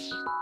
Thanks.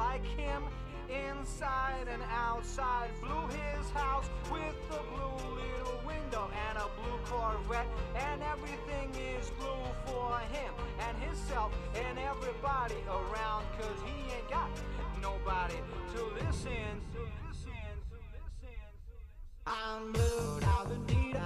like him inside and outside. Blew his house with a blue little window and a blue Corvette. And everything is blue for him and himself and everybody around. Cause he ain't got nobody to listen. To listen, to listen, to listen. I'm blue now, the need